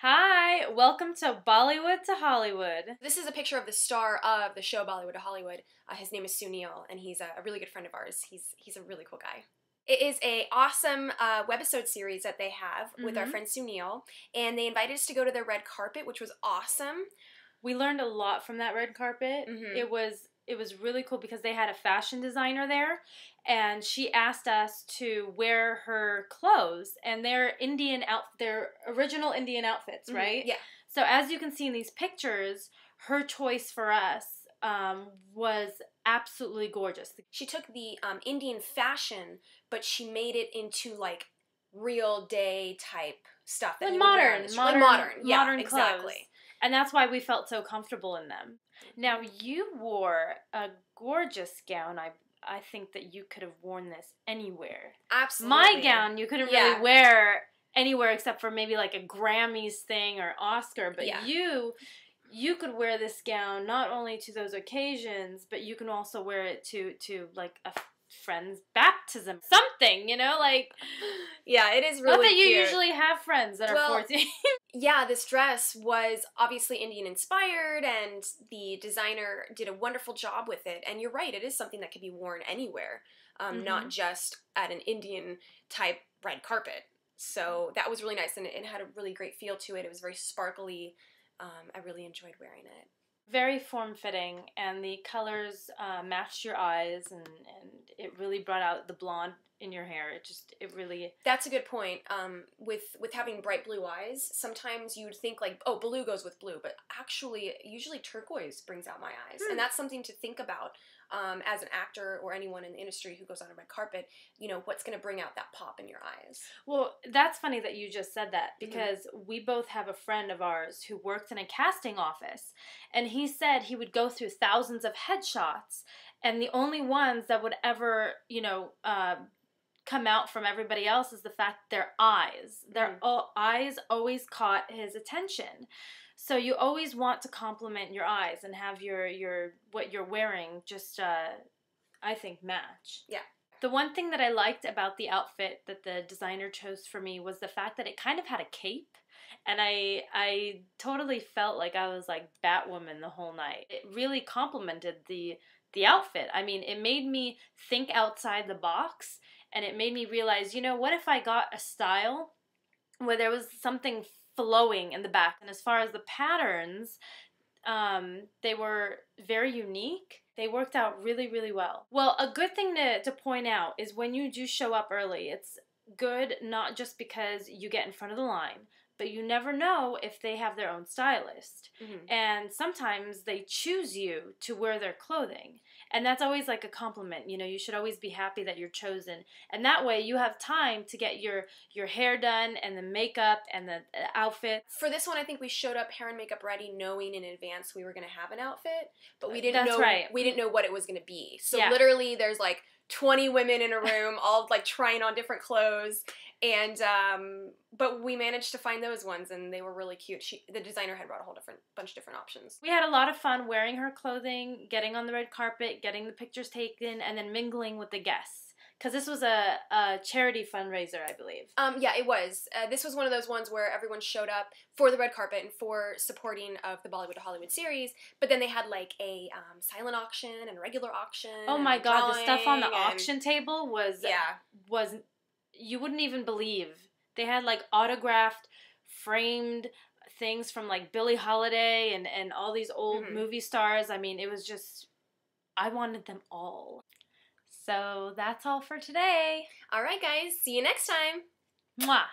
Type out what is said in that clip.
Hi, welcome to Bollywood to Hollywood. This is a picture of the star of the show Bollywood to Hollywood. Uh, his name is Sunil, and he's a, a, really good friend of ours. He's he's a really cool guy. It is a awesome uh, webisode series that they have with Mm-hmm. our friend Sunil, and they invited us to go to their red carpet, which was awesome. We learned a lot from that red carpet. Mhm. It was it was really cool because they had a fashion designer there and she asked us to wear her clothes and they're Indian out their original Indian outfits, Mhm. right? Yeah. So as you can see in these pictures, her choice for us um, was absolutely gorgeous. She took the um, Indian fashion, but she made it into like real day type stuff that modern, the modern, like modern, yeah, modern exactly. And that's why we felt so comfortable in them. Now you wore a gorgeous gown. I I think that you could have worn this anywhere. Absolutely. My gown you couldn't Yeah. really wear anywhere except for maybe like a Grammys thing or Oscar, but Yeah. you you could wear this gown not only to those occasions, but you can also wear it to to like a friend's baptism, something, you know, like Yeah, it is really not that you usually have friends that are 14. yeah, this dress was obviously Indian inspired, and the designer did a wonderful job with it. And you're right, it is something that could be worn anywhere, um, not just at an Indian type red carpet. So that was really nice, and it, it had a really great feel to it. It was very sparkly. Um, I really enjoyed wearing it. Very form fitting, and the colors uh, matched your eyes, and, and it really brought out the blonde in your hair. It just, it really. That's a good point. Um, with with having bright blue eyes, sometimes you would think like, oh, blue goes with blue, but actually, usually turquoise brings out my eyes, Hmm. and that's something to think about um, as an actor or anyone in the industry who goes on a red carpet. You know, what's going to bring out that pop in your eyes? Well, that's funny that you just said that Mhm. because we both have a friend of ours who worked in a casting office, and he said he would go through thousands of headshots, and the only ones that would ever, you know, uh, come out from everybody else is the fact their eyes. Their Mhm. o- eyes always caught his attention. So you always want to compliment your eyes and have your your what you're wearing just uh, I think match. Yeah. The one thing that I liked about the outfit that the designer chose for me was the fact that it kind of had a cape. And I I totally felt like I was like Batwoman the whole night. It really complemented the the outfit. I mean, it made me think outside the box and it made me realize, you know, what if I got a style where there was something flowing in the back? And as far as the patterns, um, they were very unique. They worked out really, really well. Well, a good thing to, to point out is when you do show up early, it's good not just because you get in front of the line, but you never know if they have their own stylist. Mhm. And sometimes they choose you to wear their clothing. And that's always like a compliment. You know, you should always be happy that you're chosen. And that way you have time to get your your hair done and the makeup and the uh, outfit. For this one, I think we showed up hair and makeup ready, knowing in advance we were going to have an outfit, but we didn't That's know right. we didn't know what it was going to be. So Yeah. literally, there's like 20 women in a room, all like trying on different clothes, and um, but we managed to find those ones, and they were really cute. She, the designer had brought a whole different bunch of different options. We had a lot of fun wearing her clothing, getting on the red carpet, getting the pictures taken, and then mingling with the guests. Because this was a, a charity fundraiser, I believe. Um, yeah, it was. Uh, this was one of those ones where everyone showed up for the red carpet and for supporting of the Bollywood to Hollywood series. But then they had like a um, silent auction and a regular auction. Oh my god, the stuff on the and- auction table was Yeah, was you wouldn't even believe. They had like autographed, framed things from like Billie Holiday and and all these old Mhm. movie stars. I mean, it was just I wanted them all. So that's all for today. All right, guys. See you next time. Mwah.